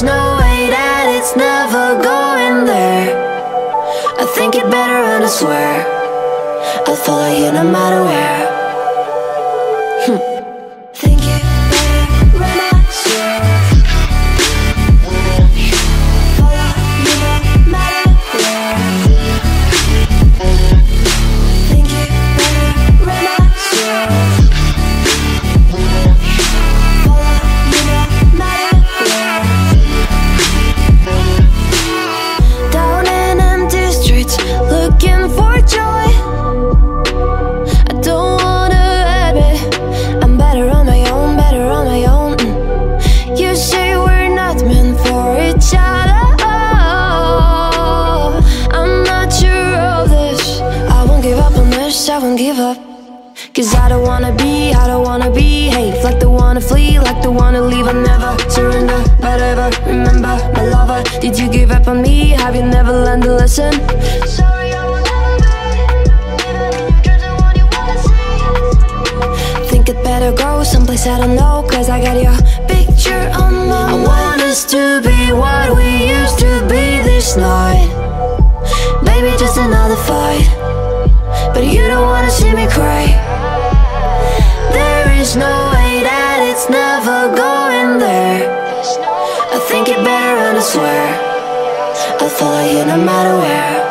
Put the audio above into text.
There is no way that it's never going there. I think it better and I swear I'll follow you no matter where. Give up. Cause I don't wanna be, I don't wanna behave. Like the wanna flee, like the wanna leave. I never surrender, but ever remember my lover. Did you give up on me? Have you never learned a lesson? Sorry, I will never be Even in your dreams, the one wanna see. Think it better go someplace I don't know Cause I got your picture on my mind I want us to be what we used to be this night. Maybe just another fight Swear. I'll follow you no matter where